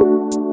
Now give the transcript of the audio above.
you